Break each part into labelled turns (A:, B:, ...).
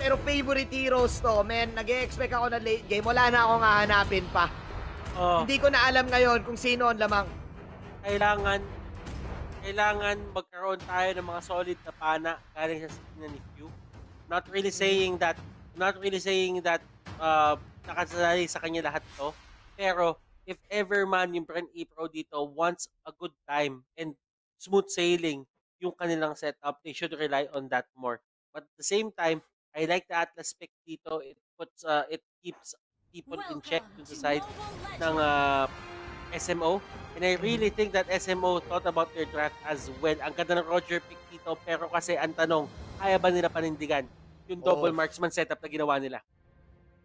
A: pero favorite heroes to. Men, nag-expect ako na late game. Wala na akong hahanapin pa.
B: Oh,
A: Hindi ko na alam ngayon kung sino ang lamang.
B: kailangan kailangan magkaroon tayo ng mga solid na pana galing sa skin ni Q. Not really saying that not really saying that uh, nakasalali sa kanya lahat to. Pero if ever man yung Brent E Pro dito wants a good time and smooth sailing yung kanilang setup, they should rely on that more. But at the same time, I like the Atlas pick dito. It puts uh, it keeps people in check to the side ng uh, SMO. And I really think that SMO thought about their draft as well. Ang ganda ng Roger pick dito, pero kasi ang tanong, kaya ba nila panindigan yung double
A: Oh.
B: marksman setup na ginawa nila?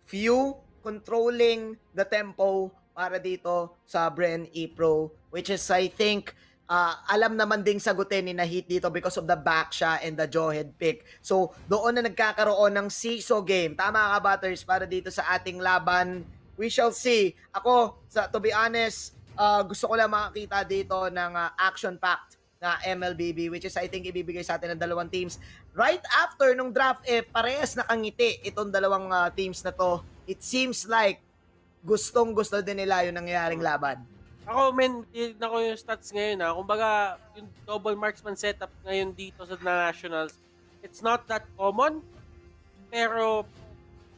A: Few controlling the tempo para dito sa Bren E Pro, which is, I think, ah, alam naman ding sagutin ni Nahit dito because of the back shot and the jawhead pick. So, doon na nagkakaroon ng siso game. Tama ka, Butters, para dito sa ating laban. We shall see. Ako, sa, to be honest, ah, gusto ko lang makakita dito ng ah, action-packed na MLBB which is I think ibibigay sa atin ng dalawang teams. Right after nung draft eh parehas nakangiti itong dalawang ah, teams na to. It seems like gustong gusto din nila yung nangyayaring laban.
B: Ako, men, tinignan ko yung stats ngayon ha. Kumbaga, yung double marksman setup ngayon dito sa Nationals, it's not that common. Pero,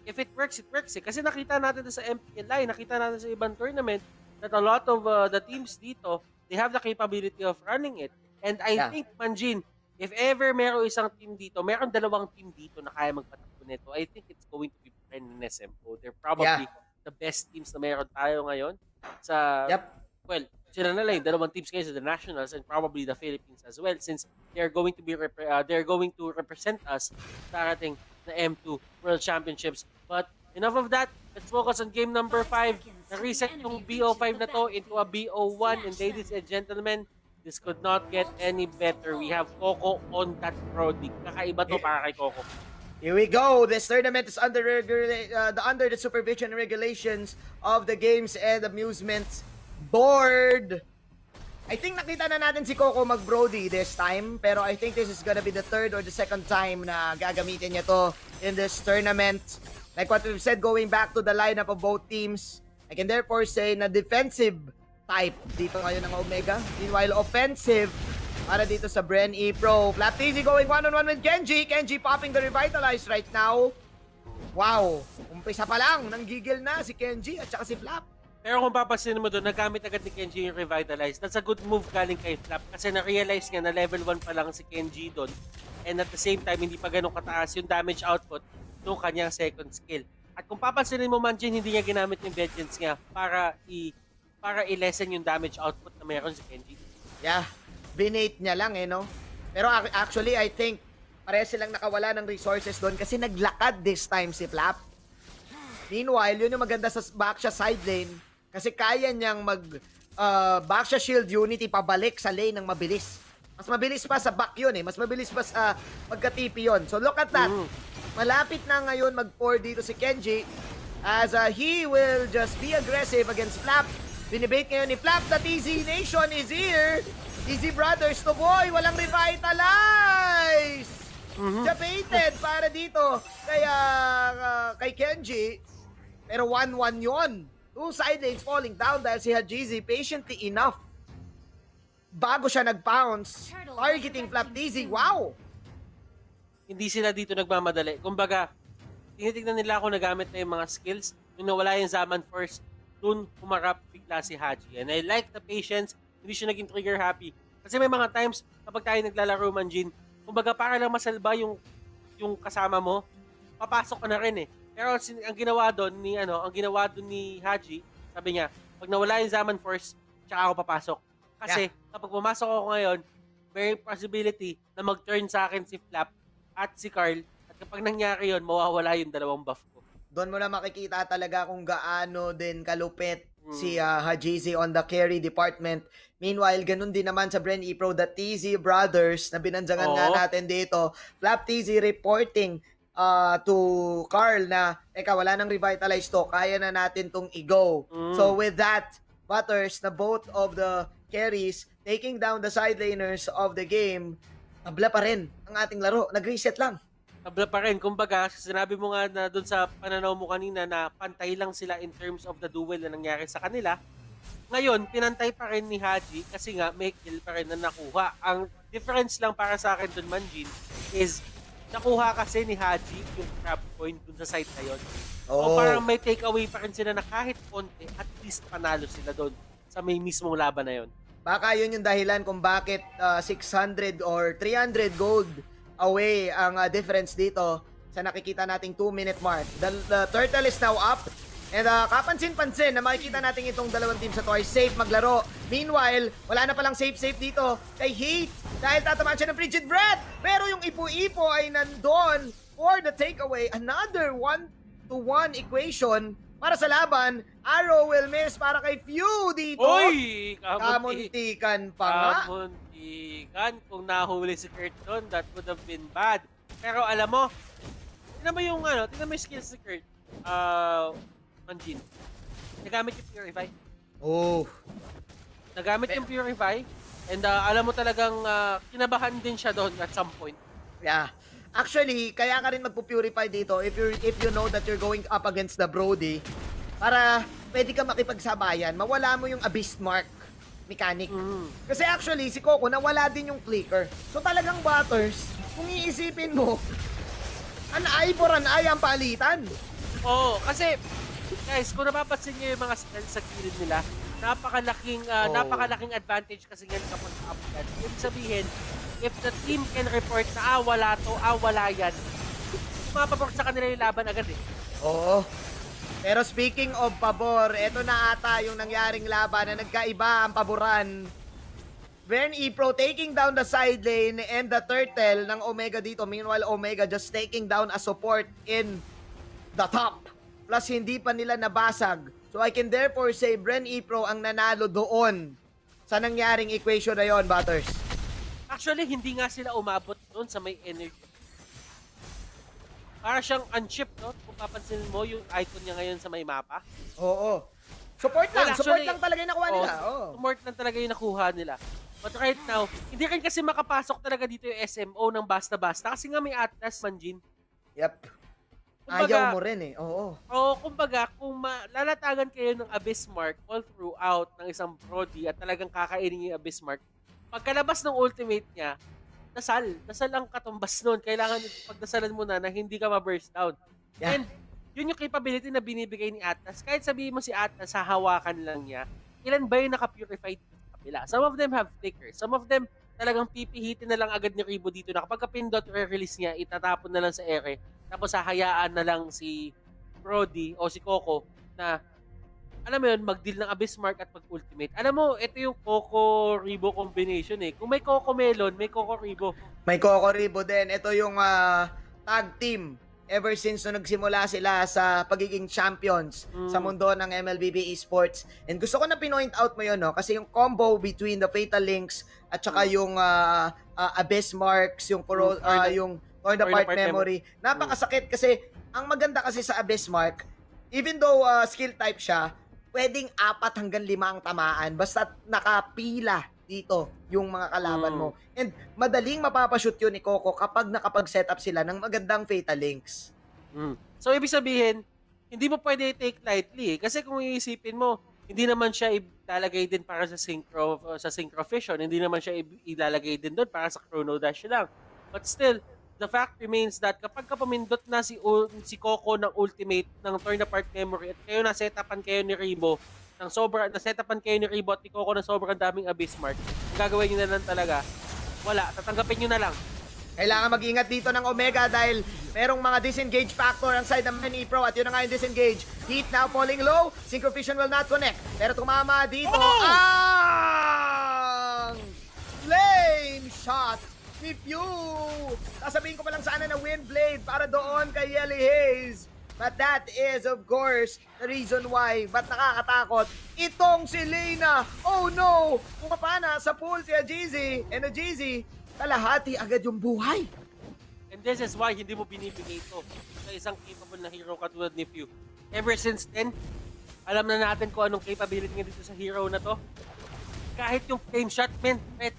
B: if it works, it works eh. Kasi nakita natin sa MPLI, nakita natin sa ibang tournament, that a lot of uh, the teams dito, they have the capability of running it. And I
A: Yeah.
B: think, Manjin, if ever meron isang team dito, meron dalawang team dito na kaya magpatakbo nito, I think it's going to be Bren and SMO. They're probably the best teams na meron tayo ngayon sa
A: Yep.
B: Well, sila na lang, dalawang teams sa the Nationals and probably the Philippines as well since they're going to be repre- uh, they're going to represent us sa ating na M2 World Championships. But enough of that. Let's focus on game number 5. Na-reset yung BO5 na to into a BO1 and ladies and gentlemen, this could not get any better. We have Coco on that Brody. Kakaiba to para kay Coco.
A: Here we go. This tournament is under uh, the under the supervision and regulations of the Games and Amusements Board. I think nakita na natin si Coco mag-Brody this time, pero I think this is gonna be the third or the second time na gagamitin niya to in this tournament. Like what we've said going back to the lineup of both teams, I can therefore say na defensive type dito ngayon ng Omega. Meanwhile, offensive para dito sa Bren E Pro. Flaptizi going one-on-one with Kenji. Kenji popping the revitalize right now. Wow! Umpisa pa lang, nanggigil na si Kenji at saka si Flap.
B: Pero kung papansin mo doon, nagamit agad ni Kenji yung Revitalize. That's a good move galing kay Flap kasi na-realize niya na level 1 pa lang si Kenji doon. And at the same time, hindi pa ganun kataas yung damage output ng kanyang second skill. At kung papansinin mo man Jin, hindi niya ginamit yung Vengeance niya para i para i-lessen yung damage output na meron si Kenji.
A: Yeah, binate niya lang eh, no? Pero ac- actually, I think parehas silang nakawala ng resources doon kasi naglakad this time si Flap. Meanwhile, yun yung maganda sa back siya side lane kasi kaya niyang mag uh, back siya shield unity pabalik sa lane ng mabilis. Mas mabilis pa sa back yun eh. Mas mabilis pa sa pagka-TP yun. So look at that.
B: Mm.
A: Malapit na ngayon mag-pour dito si Kenji as uh, he will just be aggressive against Flap. Binibait ngayon ni Flap that Easy Nation is here. Easy Brothers to boy, walang revitalize!
B: Mhm.
A: Debated para dito kaya uh, kay Kenji. Pero 1-1 yon. Two side lanes falling down dahil si Hajizi patiently enough. Bago siya nag-bounce, targeting Flap Dizzy. Wow!
B: Hindi sila dito nagmamadali. Kumbaga, tinitignan nila kung nagamit na yung mga skills. Nung nawala yung Zaman first, dun humarap bigla si Haji. And I like the patience. Hindi siya naging trigger happy. Kasi may mga times, kapag tayo naglalaro man, Jin, kumbaga para lang masalba yung yung kasama mo, papasok ka na rin eh. Pero ang sin- ang ginawa doon ni ano, ang ginawa doon ni Haji, sabi niya, pag nawala yung Zaman first, tsaka ako papasok. Kasi kapag pumasok ako ngayon, very possibility na mag-turn sa akin si Flap at si Carl. At kapag nangyari yon mawawala yung dalawang buff ko.
A: Doon mo na makikita talaga kung gaano din kalupit
B: Mm.
A: si uh, Hajizi on the carry department. Meanwhile, ganun din naman sa Bren E Pro, the TZ Brothers na binanjangan nga
B: Oo.
A: natin dito. Flap TZ reporting uh, to Carl na, teka, wala nang revitalize to, kaya na natin tong i-go.
B: Mm.
A: So with that, Butters, na both of the carries taking down the side laners of the game, tabla pa rin ang ating laro. Nag-reset lang.
B: tabla pa rin. Kumbaga, sinabi mo nga na doon sa pananaw mo kanina na pantay lang sila in terms of the duel na nangyari sa kanila. Ngayon, pinantay pa rin ni Haji kasi nga may kill pa rin na nakuha. Ang difference lang para sa akin doon, Manjin, is nakuha kasi ni Haji yung crab point dun sa site na yun. O
A: Oo.
B: parang may takeaway pa rin sila na kahit konti, at least panalo sila doon sa may mismong laban na yun.
A: Baka yun yung dahilan kung bakit ah, 600 or 300 gold away ang ah, difference dito sa nakikita nating 2 minute mark. The, the turtle is now up. And ah, kapansin-pansin na makikita natin itong dalawang team sa ay safe maglaro. Meanwhile, wala na palang safe-safe dito kay Heat dahil tatamaan siya ng Frigid Breath. Pero yung Ipo-Ipo ay nandun for the takeaway. Another 1 to 1 equation para sa laban. Arrow will miss para kay Few dito.
B: Kamunti!
A: Kamuntikan pa nga.
B: Kamuntikan. Kung nahuli si Kurt doon, that would have been bad. Pero alam mo, tingnan mo yung ano, tingnan mo yung skills ni Kurt. Uh, Manjin. Nagamit yung Purify.
A: Oh.
B: Nagamit yung Purify. And uh, alam mo talagang uh, kinabahan din siya doon at some point.
A: Yeah. Actually, kaya ka rin magpo-purify dito if you if you know that you're going up against the Brody para pwede ka makipagsabayan, mawala mo yung Abyss Mark mechanic.
B: Mm.
A: Kasi actually, si Coco, nawala din yung flicker. So talagang Butters, kung iisipin mo, an eye for an eye ang palitan.
B: Oo, kasi guys, kung napapansin niyo yung mga spells sa gilid nila, napakalaking ah,
A: Oo.
B: napakalaking advantage kasi yan kapag up yan. Ibig sabihin, if the team can report na ah, wala to, ah, wala yan, mapaport sa kanila yung laban agad eh.
A: Oo. Pero speaking of pabor, eto na ata yung nangyaring laban na nagkaiba ang paboran. Bren E-Pro taking down the side lane and the turtle ng Omega dito. Meanwhile, Omega just taking down a support in the top. Plus, hindi pa nila nabasag. So, I can therefore say Bren E-Pro ang nanalo doon sa nangyaring equation na yon, Butters.
B: Actually, hindi nga sila umabot doon sa may energy. Para siyang unchip, no? Kung papansin mo yung icon niya ngayon sa may mapa.
A: Oo. Support lang.
B: Well,
A: support
B: actually,
A: lang talaga yung nakuha nila.
B: Oh. Tumort lang talaga yung nakuha nila. But right now, hindi rin kasi makapasok talaga dito yung SMO ng basta-basta kasi nga may Atlas Manjin.
A: Yep.
B: Kumbaga-
A: Ayaw mo rin eh. Oo.
B: O kumbaga, kung malalatagan kayo ng Abyss Mark all throughout ng isang Brody at talagang kakainin yung Abyss Mark, pagkalabas ng ultimate niya, dasal. Dasal ang katumbas nun. Kailangan pagdasalan mo na na hindi ka ma-burst down.
A: Yeah.
B: And yun yung capability na binibigay ni Atlas. Kahit sabihin mo si Atlas, hahawakan lang niya, ilan ba yung naka-purified sa kabila? Some of them have flickers. Some of them talagang pipihitin na lang agad ni Ribo dito na kapag pindot re-release niya, itatapon na lang sa ere. Tapos hahayaan na lang si Brody o si Coco na alam mo yun, mag-deal ng Abyss Mark at mag-ultimate. Alam mo, ito yung Coco-Ribo combination eh. Kung may Coco Melon, may Coco Ribo.
A: May Coco Ribo din. Ito yung ah, tag team ever since nung nagsimula sila sa pagiging champions
B: Mm.
A: sa mundo ng MLBB Esports. And gusto ko na pinoint out mo yun, no? Kasi yung combo between the Fatal Links at saka yung ah, ah, Abyss Marks, yung
B: Mm,
A: ah,
B: the-
A: yung Or the
B: or the
A: Part
B: Part
A: Memory. Napakasakit kasi ang maganda kasi sa Abyss Mark, even though ah, skill type siya, pwedeng apat hanggang lima ang tamaan basta nakapila dito yung mga kalaban
B: Mm.
A: mo. And madaling mapapashoot yun ni Coco kapag nakapag-set up sila ng magandang Fatal Links.
B: Mm. So, ibig sabihin, hindi mo pwede take lightly eh. Kasi kung iisipin mo, hindi naman siya ilalagay din para sa synchro sa synchro fission, hindi naman siya ilalagay din doon para sa chrono dash lang. But still, the fact remains that kapag ka pumindot na si U- si Coco ng ultimate ng turn apart memory at kayo na setapan kayo ni Ribo ng sobra na setapan kayo ni Ribo at ni Coco ng sobrang daming abyss mark, ang gagawin niyo na lang talaga, wala, tatanggapin niyo na lang.
A: Kailangan mag-ingat dito ng Omega dahil merong mga disengage factor ang side ng Many Pro at yun na nga yung disengage. Heat now falling low. Synchrovision will not connect. Pero tumama dito
B: Oh!
A: ang flame shot Pew. Sasabihin ko pa lang sana na wind blade para doon kay Yelly Hayes. But that is, of course, the reason why. Ba't nakakatakot? Itong si Lena. Oh no! Kung kapana sa pool si Ajizi. And Ajizi, kalahati agad yung buhay.
B: And this is why hindi mo binibigay ito sa isang capable na hero katulad ni Few. Ever since then, alam na natin kung anong capability niya dito sa hero na to. Kahit yung flame shot, man, pet,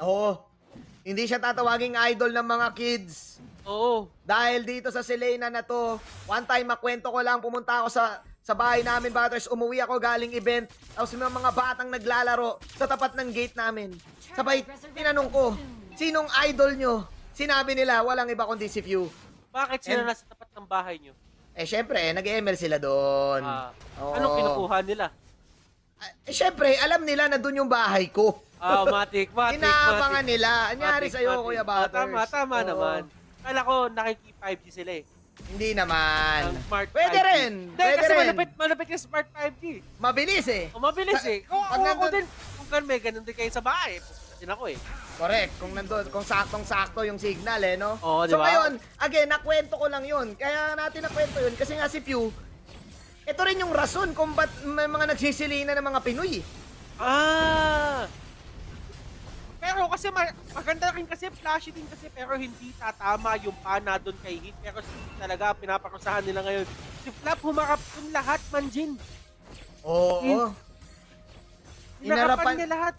A: Oo. Hindi siya tatawaging idol ng mga kids.
B: Oo.
A: Dahil dito sa Selena na to, one time makwento ko lang, pumunta ako sa sa bahay namin, Butters. Umuwi ako galing event. Tapos may mga batang naglalaro sa tapat ng gate namin. Sabay, tinanong ko, sinong idol nyo? Sinabi nila, walang iba kundi si Few.
B: Bakit sila
A: And-
B: nasa tapat ng bahay nyo?
A: Eh, syempre, nag-ML sila doon.
B: Ah,
A: Oo.
B: anong kinukuha nila?
A: Eh, syempre, alam nila na doon yung bahay ko.
B: Ah, matik, matik,
A: Inaabangan
B: matik.
A: nila. Anyari
B: Matik,
A: sa'yo,
B: matik.
A: Kuya
B: Ah,
A: Butters.
B: tama, tama
A: Oo.
B: naman. Kala ko nakiki 5G sila eh.
A: Hindi naman.
B: Ang smart
A: Pwede
B: 5G.
A: rin.
B: Hindi,
A: Pwede
B: kasi
A: rin.
B: malupit, malupit yung smart 5G.
A: Mabilis eh.
B: O mabilis
A: Sa-
B: eh. Kung
A: pag
B: ako,
A: nandun-
B: din, kung gan may ganun din kayo sa bahay, pupunta din ako eh.
A: Correct. Kung nandun, kung saktong-sakto yung signal eh, no?
B: Oo, di
A: so
B: ba?
A: ngayon, again, nakwento ko lang yun. Kaya natin nakwento yun kasi nga si Pew, ito rin yung rason kung ba't may mga nagsisilina ng mga Pinoy.
B: Ah! Pero kasi ma- maganda rin kasi, flashy din kasi, pero hindi tatama yung pana doon kay Hit. Pero si talaga, pinapakusahan nila ngayon. Si Flap humarap yung lahat, Manjin.
A: Oo.
B: Hinarapan
A: Hinarapan-
B: niya lahat.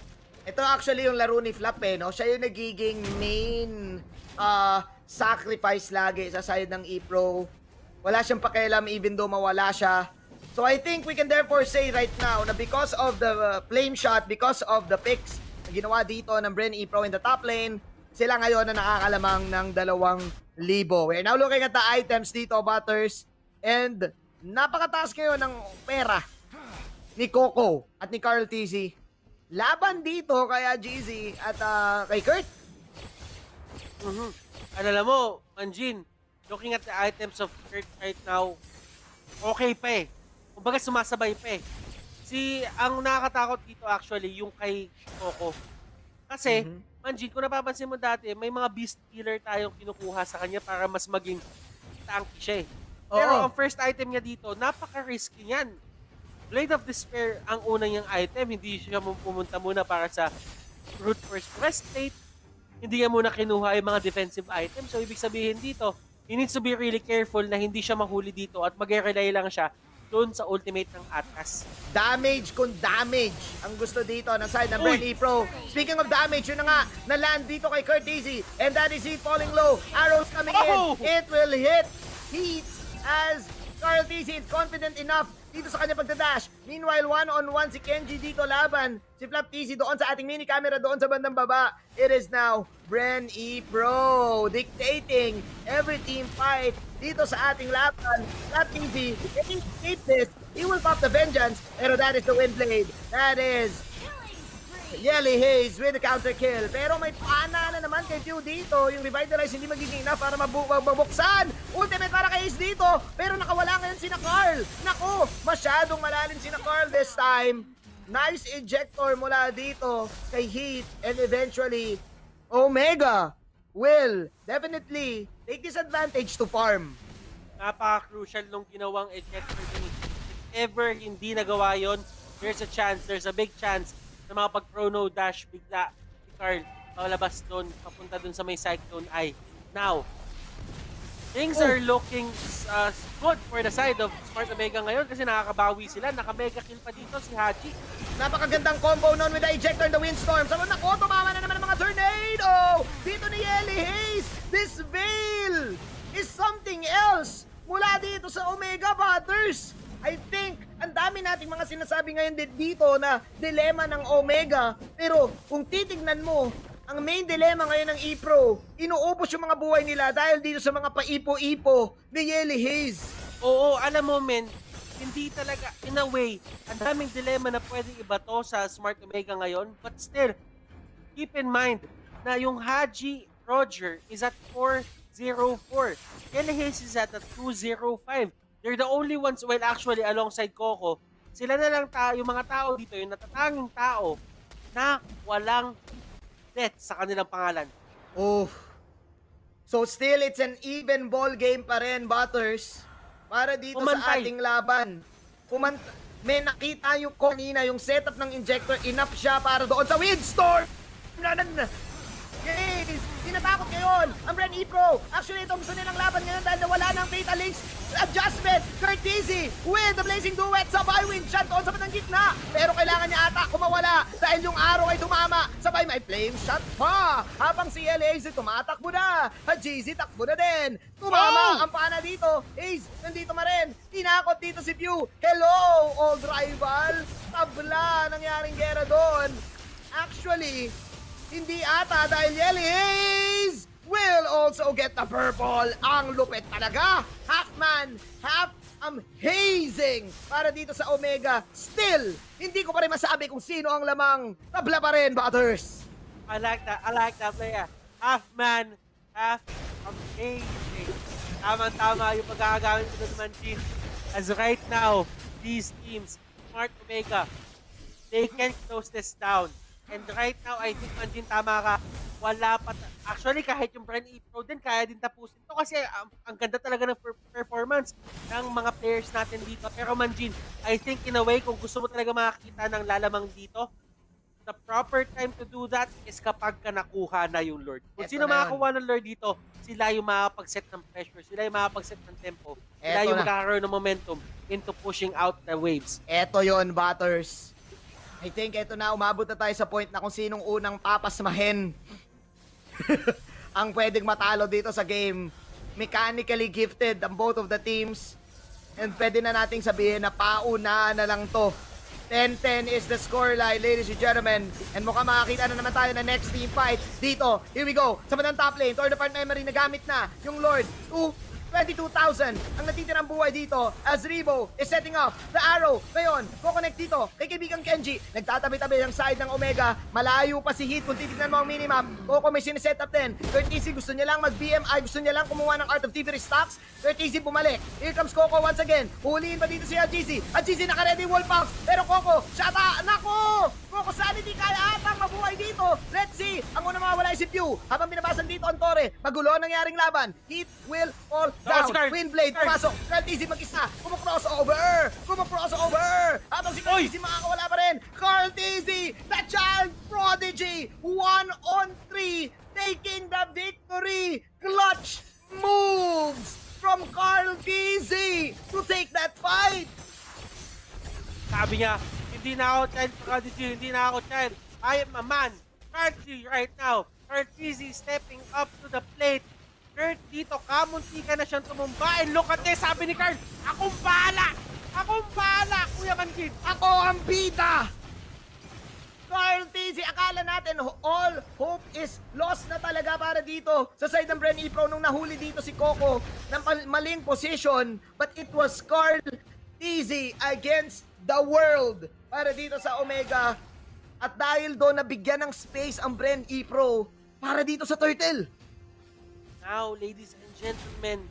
A: Ito actually yung laro ni Flap eh, no? Siya yung nagiging main ah, sacrifice lagi sa side ng E-Pro. Wala siyang pakialam even though mawala siya. So I think we can therefore say right now na because of the uh, flame shot, because of the picks ginawa dito ng Bren E-Pro in the top lane, sila ngayon na nakakalamang ng dalawang libo. We're now looking at the items dito, Butters. And napakataas ngayon ng pera ni Coco at ni Carl TZ. Laban dito kaya GZ at ah, kay Kurt.
B: Mhm. Alala mo, Manjin, looking at the items of Kurt right now, okay pa eh. Kumbaga sumasabay pa eh. Si, ang nakakatakot dito actually, yung kay Coco. Kasi,
A: Mhm.
B: Manjin, kung napapansin mo dati, may mga beast killer tayong kinukuha sa kanya para mas maging tanky siya eh. Pero
A: Oo.
B: ang first item niya dito, napaka-risky niyan. Blade of Despair ang una niyang item, hindi siya mu- pumunta muna para sa root first breastplate, hindi niya muna kinuha yung mga defensive items. So, ibig sabihin dito, he needs to be really careful na hindi siya mahuli dito at mag-rely lang siya doon sa ultimate ng Atlas.
A: Damage kung damage ang gusto dito ng side ng
B: Uy!
A: Pro. Speaking of damage, yun na nga, na-land dito kay Kurt Easy. And that is he falling low. Arrows coming
B: Oh!
A: in. It will hit Heat as Carl TZ is confident enough dito sa kanya pagdadash. Meanwhile, one-on-one si Kenji dito laban. Si Flap TZ doon sa ating mini camera doon sa bandang baba. It is now Bren E Pro dictating every team fight dito sa ating laban. Flap TZ, if he escape this, he will pop the vengeance. Pero that is the wind blade. That is Yelly Hayes with the counter kill. Pero may pana na naman kay Pew dito. Yung revitalize hindi magiging enough para mabu- mabuksan. Ultimate para kay Hayes dito. Pero nakawala ngayon si na Carl. Nako, masyadong malalim si na Carl this time. Nice ejector mula dito kay Heat. And eventually, Omega will definitely take this advantage to farm.
B: Napaka-crucial nung ginawang ejector ni If ever hindi nagawa yon, there's a chance, there's a big chance na makapag-chrono dash bigla si Carl palabas doon, papunta doon sa may cyclone eye. Now, things
A: Oh.
B: are looking uh, good for the side of Smart Omega ngayon kasi nakakabawi sila. Naka-mega kill pa dito si Haji.
A: Napakagandang combo noon with the ejector and the windstorm. Sa nako, tumama na naman ang mga tornado! Dito ni Ellie Hayes! This veil is something else mula dito sa Omega Butters. I think, ang dami nating mga sinasabi ngayon dito na dilema ng Omega. Pero kung titignan mo, ang main dilemma ngayon ng E-Pro, inuubos yung mga buhay nila dahil dito sa mga paipo-ipo ni Yelly Hayes.
B: Oo, alam mo men, hindi talaga, in a way, ang daming dilema na pwedeng ibato sa Smart Omega ngayon. But still, keep in mind na yung Haji Roger is at 404. Kelly Hayes is at a 205. They're the only ones, well actually alongside Coco, sila na lang tayo, yung mga tao dito, yung natatanging tao na walang death sa kanilang pangalan.
A: Oh. So still, it's an even ball game pa rin, Butters. Para dito sa
B: Pumantay.
A: ating laban. Pumant may nakita yung kanina, yung setup ng injector, enough siya para doon sa windstorm! Na, na, na. Yes! Tinatakot ngayon ang Bren E-Pro. Actually, ito gusto nilang laban ngayon dahil nawala ng Fatal Links adjustment. Curtizy with the Blazing Duet sa Bywin. Shot doon sa batang gitna. Pero kailangan niya ata kumawala dahil yung araw ay tumama sa Sabay may flame shot pa! Habang si LAZ tumatakbo na! GZ takbo na din! Tumama
B: Oh!
A: ang pana dito! Ace, nandito ma rin! Tinakot dito si Pew! Hello, old rival! Tabla nangyaring gera doon! Actually, hindi ata dahil Hayes will also get the purple. Ang lupit talaga. Half man, half amazing para dito sa Omega. Still, hindi ko pa rin masabi kung sino ang lamang. Tabla pa rin, Butters.
B: I like that. I like that player. Half man, half amazing. Tama-tama yung pagkakagamit ko ng Manjin. As right now, these teams, Smart Omega, they can close this down. And right now, I think Manjin, tama ka. Wala pa. Actually, kahit yung Brand E Pro din, kaya din tapusin to kasi um, ang ganda talaga ng per- performance ng mga players natin dito. Pero Manjin, I think in a way, kung gusto mo talaga makakita ng lalamang dito, the proper time to do that is kapag ka nakuha na yung Lord. Kung
A: Eto
B: sino makakuha ng Lord dito, sila yung makapag-set ng pressure, sila yung makapag-set ng tempo, sila
A: Eto
B: yung
A: na.
B: magkakaroon ng momentum into pushing out the waves.
A: Eto yon Butters. I think eto na, umabot na tayo sa point na kung sinong unang papasmahin ang pwedeng matalo dito sa game. Mechanically gifted ang both of the teams. And pwede na nating sabihin na pauna na lang to. 10-10 is the scoreline, ladies and gentlemen. And mukhang makakita na naman tayo na next team fight. Dito, here we go. Sa bandang top lane, Torn Apart Memory, nagamit na yung Lord. Ooh, 22,000 ang natitirang buhay dito as Rebo is setting up the arrow. Ngayon, kukonect dito kay kaibigang Kenji. Nagtatabi-tabi ng side ng Omega. Malayo pa si Heat kung titignan mo ang minimap. Coco may sineset up din. Kurt Easy gusto niya lang mag-BMI. Gusto niya lang kumuha ng Art of Thievery stocks. Kurt Easy bumalik. Here comes Coco once again. Huliin pa dito si AGC. AGC naka-ready wall bounce. Pero Coco, shut up! Nako! Coco sanity kaya atang mabuhay dito. Let's see. Ang una mawawala ay si Pew. Habang binabasan dito ang Torre. Magulo ang nangyaring laban. Heat will fall down.
B: si Carl.
A: Windblade,
B: Carl.
A: pumasok. Carl mag-isa. Kumu-cross over. Kumu-cross over. Habang si Carl! Easy makakawala pa rin. Carl Easy, the child prodigy. One on three. Taking the victory. Clutch moves from Carl Easy to take that fight.
B: Sabi niya, hindi na ako child prodigy, hindi na ako child. I am a man. Carty right now. Cartezy stepping up to the plate. Kurt dito, kamunti ka na siyang tumumba. And look at this, sabi ni Kurt, akong bahala! Akong bahala, Kuya Manjin!
A: Ako ang bida! Carl Tizzy, akala natin all hope is lost na talaga para dito sa side ng Bren Pro nung nahuli dito si Coco ng maling position but it was Carl Tizzy against the world para dito sa Omega at dahil doon nabigyan ng space ang Bren Pro para dito sa Turtle.
B: Now, ladies and gentlemen,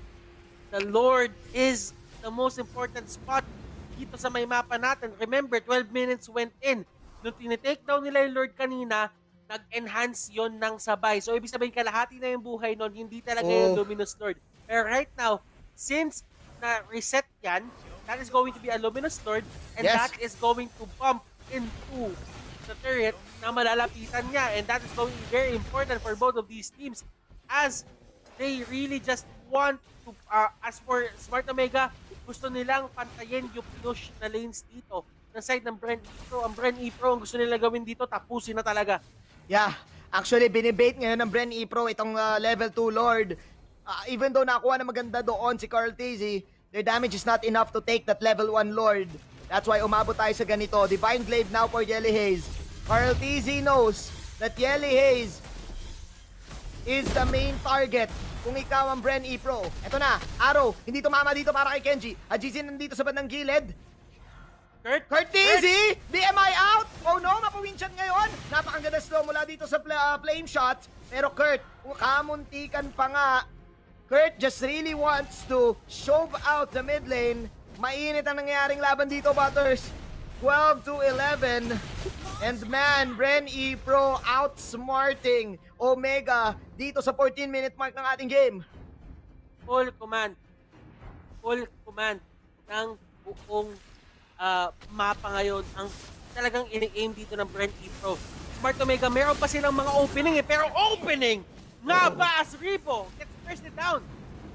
B: the Lord is the most important spot dito sa may mapa natin. Remember, 12 minutes went in. Nung tinitake down nila yung Lord kanina, nag-enhance yon ng sabay. So, ibig sabihin, kalahati na yung buhay nun, hindi talaga yung
A: Oh.
B: Luminous Lord. Pero right now, since na-reset yan, that is going to be a Luminous Lord, and
A: Yes.
B: that is going to bump into the turret na malalapitan niya. And that is going to be very important for both of these teams as they really just want to, uh, as for Smart Omega, gusto nilang pantayin yung push na lanes dito ng side ng Bren E Pro. Ang Bren E Pro, ang gusto nila gawin dito, tapusin na talaga.
A: Yeah, actually binibait ngayon ng Bren E Pro itong uh, level 2 Lord. Uh, even though nakuha na maganda doon si Carl Tizzy, their damage is not enough to take that level 1 Lord. That's why umabot tayo sa ganito. Divine Glaive now for Yelly Haze. Carl Tizzy knows that Yelly Haze is the main target kung ikaw ang Bren E Pro. Ito na, Arrow, hindi tumama dito para kay Kenji. Ajisi nandito sa bandang gilid.
B: Kurt,
A: Curtizy! BMI out! Oh no, mapawinchan ngayon! Napakaganda slow mula dito sa pla- uh, flame shot. Pero Kurt, kamuntikan pa nga. Kurt just really wants to shove out the mid lane. Mainit ang nangyayaring laban dito, Butters. 12 to 11. And man, Bren E Pro outsmarting Omega dito sa 14 minute mark ng ating game.
B: full command. Full command ng buong ah, mapa ngayon ang talagang ini-aim dito ng Brent E Pro. Smart Omega, meron pa silang mga opening eh, pero opening nga ba as Repo gets first down.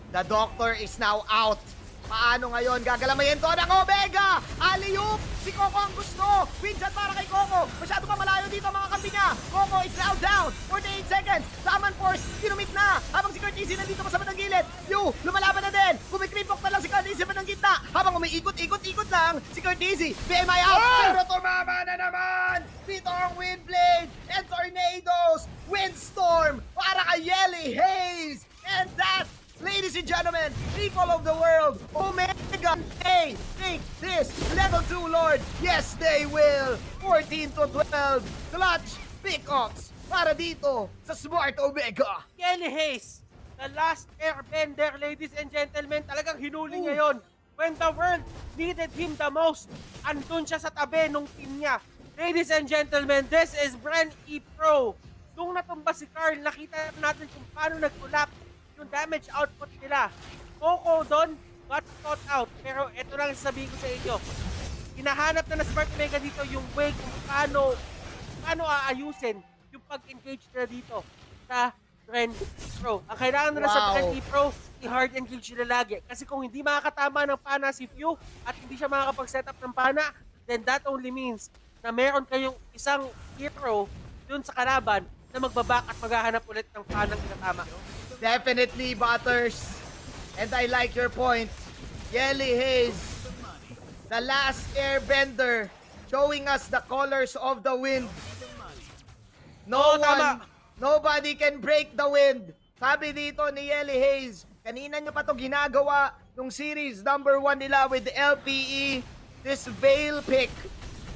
A: The doctor is now out. Paano ngayon? Gagalamayin to ng Omega! Aliyup! Si Coco ang gusto! Windshot para kay Coco! Masyado pa malayo dito mga kampi niya! Coco is now down! 48 seconds! Saman Force, kinumit na! Habang si Kurt Easy nandito pa sa bandang gilid! Yu, lumalaban na din! Kumikripok na lang si Kurt Easy bandang gitna! Habang umiikot-ikot-ikot lang si Kurt Easy! BMI out! Pero tumama na naman! Dito ang Windblade and Tornadoes! Windstorm para kay Yelly Hayes! And that Ladies and gentlemen, people of the world, Omega A, take this level 2 Lord. Yes, they will. 14 to 12, clutch pickups para dito sa Smart Omega.
B: Kelly Hayes, the last airbender, ladies and gentlemen, talagang hinuli
A: Ooh.
B: niya yon. When the world needed him the most, andun siya sa tabi nung team niya. Ladies and gentlemen, this is Bren E Pro. Nung natumba si Carl, nakita natin kung paano nag-collapse yung damage output nila. Coco doon, got caught out. Pero ito lang sasabihin ko sa inyo. Hinahanap na na Smart Mega dito yung way kung paano paano aayusin yung pag-engage nila dito sa Trend Pro. Ang kailangan nila sa
A: Wow.
B: Trend Pro, i-hard engage nila lagi. Kasi kung hindi makakatama ng pana si Few at hindi siya makakapag-set up ng pana, then that only means na meron kayong isang hero dun sa kalaban na magbabak at maghahanap ulit ng panang kinatama.
A: Definitely, Butters. And I like your point. Yelly Hayes, the last airbender, showing us the colors of the wind. No
B: tama.
A: one, nobody can break the wind. Sabi dito ni Yelly Hayes, kanina nyo pa to ginagawa nung series number 1 nila with LPE, this Veil pick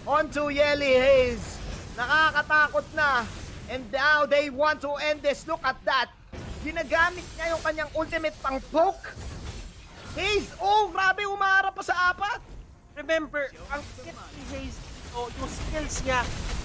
A: onto Yelly Hayes. Nakakatakot na. And now they want to end this. Look at that. Ginagamit niya yung kanyang ultimate pang poke. Hayes, oh, grabe, umaharap pa sa apat.
B: Remember, ang kit ni Hayes, o yung skills niya,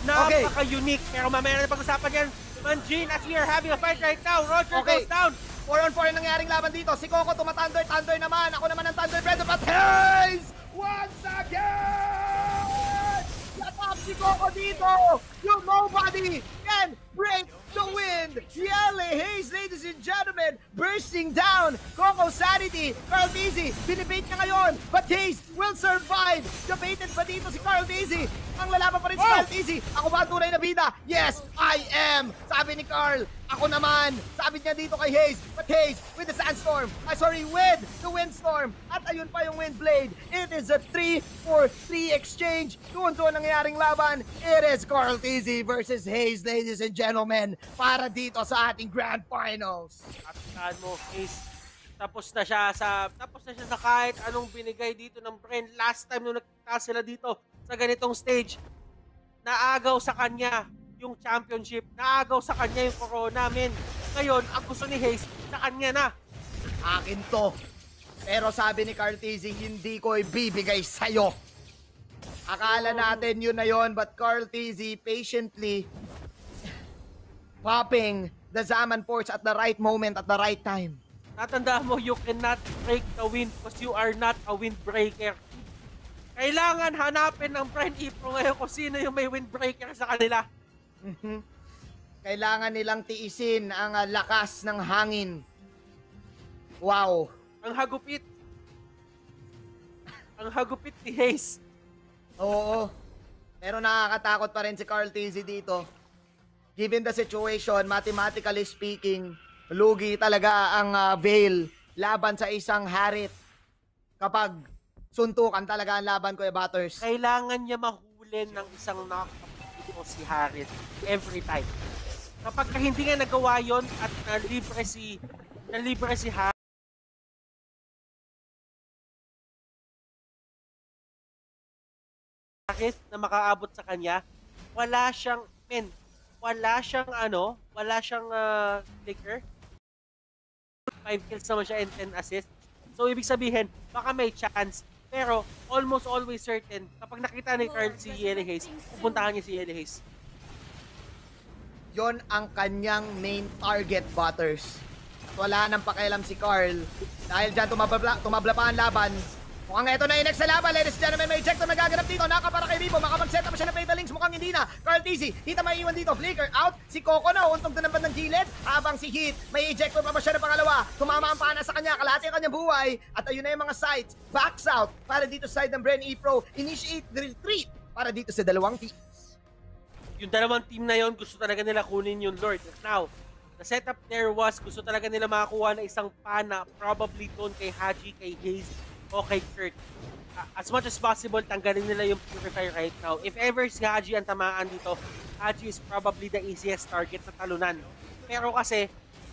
A: Okay.
B: napaka-unique. Pero mamaya na pag-usapan yan. Manjin, as we are having a fight right now, Roger
A: Okay.
B: goes down.
A: 4 on 4 ang nangyaring laban dito. Si Coco tumatandor, thunder naman. Ako naman ang thunder, Brendo, but Hayes! Once again! Yatap si Coco dito! You nobody can break the wind! Yele Hayes, ladies and gentlemen, bursting down! Coco sanity! Carl Dizzy, binibait niya ngayon, but Hayes will survive! Debated ba dito si Carl Dizzy? Ang lalaban pa rin si
B: Oh!
A: Carl Dizzy! Ako ba ang tunay na bida? Yes, I am! Sabi ni Carl, ako naman! Sabi niya dito kay Hayes, but Hayes with the sandstorm! I sorry, with the windstorm! At ayun pa yung wind blade! It is a 3 for 3 exchange! Doon doon nangyaring laban, it is Carl Dizzy versus Hayes, ladies and gentlemen, para dito sa ating Grand Finals!
B: At saan mo, Hayes, tapos na siya sa tapos na siya sa kahit anong binigay dito ng Bren last time nung nagkita sila dito sa ganitong stage naagaw sa kanya yung championship naagaw sa kanya yung corona men ngayon ang gusto ni Hayes sa kanya na
A: Akin to. Pero sabi ni Tizzy, hindi ko ibibigay sa'yo. Akala natin yun na yun, but Carl Tizzy patiently popping the Zaman Force at the right moment, at the right time.
B: Natandaan mo, you cannot break the wind because you are not a windbreaker. Kailangan hanapin ng Brian Ipro ngayon kung sino yung may windbreaker sa kanila.
A: Mhm. Kailangan nilang tiisin ang ah, lakas ng hangin. Wow.
B: Ang hagupit. Ang hagupit ni Hayes.
A: Oo. Pero nakakatakot pa rin si Carl Tizzy dito. Given the situation, mathematically speaking, lugi talaga ang ah, Veil laban sa isang Harit kapag suntukan talaga ang laban ko eh, Butters.
B: Kailangan niya mahuli ng isang dito si Harris every time. Kapag ka hindi nga nagawa yon at nalibre si nalibre si Harris, na makaabot sa kanya, wala siyang, men, wala siyang ano, wala siyang uh, clicker. 5 kills naman siya and 10 assists. So, ibig sabihin, baka may chance. Pero, almost always certain, kapag nakita ni Carl si Yele Hayes, pupuntahan niya si Yele Hayes.
A: Yon ang kanyang main target, Butters. Wala nang pakialam si Carl. Dahil dyan tumabla, tumabla pa ang laban. Mukhang eto na next sa laban, ladies and gentlemen. May ejector na gaganap dito. Naka para kay Ribo. Baka mag-set up siya ng Fatal Links. Mukhang hindi na. Carl Tizzy. Tita may iwan dito. Flicker out. Si Coco na. Untog na ng gilid. Habang si Heat. May ejector pa ba siya ng pangalawa. Tumama ang pana sa kanya. Kalahati ang kanyang buhay. At ayun na yung mga sides. Backs out. Para dito side ng Bren E Pro. Initiate the retreat. Para dito sa dalawang teams.
B: Yung dalawang team na yon gusto talaga nila kunin yung Lord. Now, the setup there was gusto talaga nila makakuha na isang pana probably doon kay Haji, kay Hayes, o kay Kurt. As much as possible, tanggalin nila yung Purifier right now. If ever si Haji ang tamaan dito, Haji is probably the easiest target sa talunan. Pero kasi,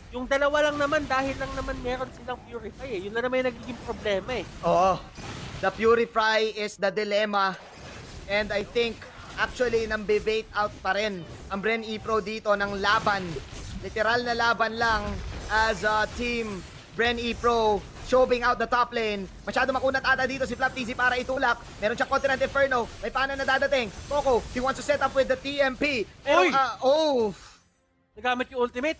B: yung dalawa lang naman, dahil lang naman meron silang Purify eh. Yun lang naman yung nagiging problema eh.
A: Oo. The Purify is the dilemma. And I think, actually, nang bait out pa rin ang Bren E Pro dito ng laban. Literal na laban lang as a team. Bren E Pro showing out the top lane. Masyado makunat ata dito si Flap TZ para itulak. Meron siyang Continent Inferno. May pana na dadating. Coco, he wants to set up with the TMP. Pero,
B: Oy!
A: ah, oh,
B: Nagamit yung ultimate.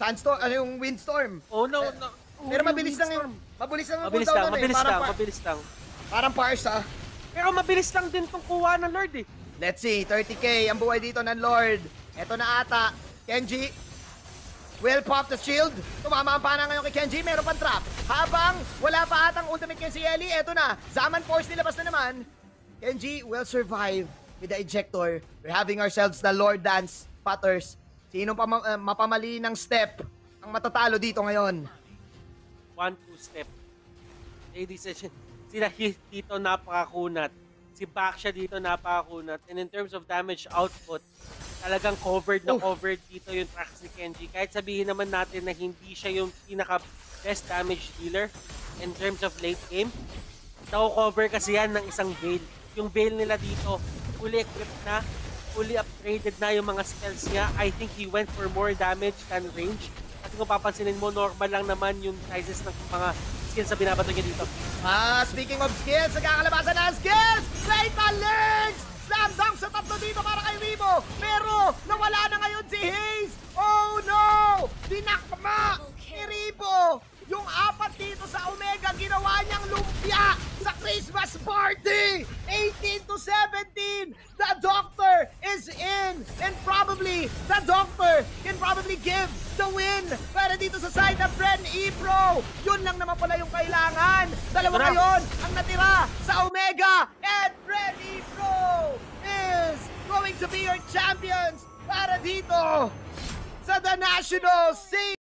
A: Sandstorm, ano yung Windstorm.
B: Oh no,
A: Eh,
B: no.
A: Pero mabilis lang yung, mabilis lang yung
B: Mabilis
A: cooldown
B: lang,
A: nun eh.
B: mabilis
A: Parang
B: lang, mabilis lang.
A: Parang Parsa.
B: Pero mabilis lang din tong kuha ng Lord eh.
A: Let's see, 30k ang buhay dito ng Lord. Ito na ata, Kenji. Will pop the shield. Tumama ang pana ngayon kay Kenji. Meron pang trap. Habang wala pa atang ultimate kay si Ellie. Ito na. Zaman Force nilabas na naman. Kenji will survive with the ejector. We're having ourselves the Lord Dance Potters. Sino pa ma- uh, mapamali ng step ang matatalo dito ngayon?
B: One, two step. Ladies and gentlemen, sila dito napakakunat. Si Baksha dito napakakunat. And in terms of damage output, talagang covered na
A: Oof.
B: covered dito yung tracks ni Kenji. Kahit sabihin naman natin na hindi siya yung pinaka best damage dealer in terms of late game, na-cover kasi yan ng isang Veil. Yung Veil nila dito, fully equipped na, fully upgraded na yung mga spells niya. I think he went for more damage than range. At kung papansinin mo, normal lang naman yung sizes ng mga skills na binabato niya dito.
A: Ah, speaking of skills, nagkakalabasan na skills! Fatal Links! Slam dunk sa tatlo dito para kay Rebo! Pero, nawala na ngayon si Hayes! Oh no! Dinakma ni Rebo! Yung apat dito sa Omega, ginawa niyang lumpia sa Christmas party! 18 to 17! The Doctor is in! And probably, the Doctor can probably give the win para dito sa side ng Bren E Pro! Yun lang naman pala yung kailangan! Dalawa
B: na.
A: ngayon ang natira sa Omega! And Bren E Pro is going to be your champions para dito sa The National Scene!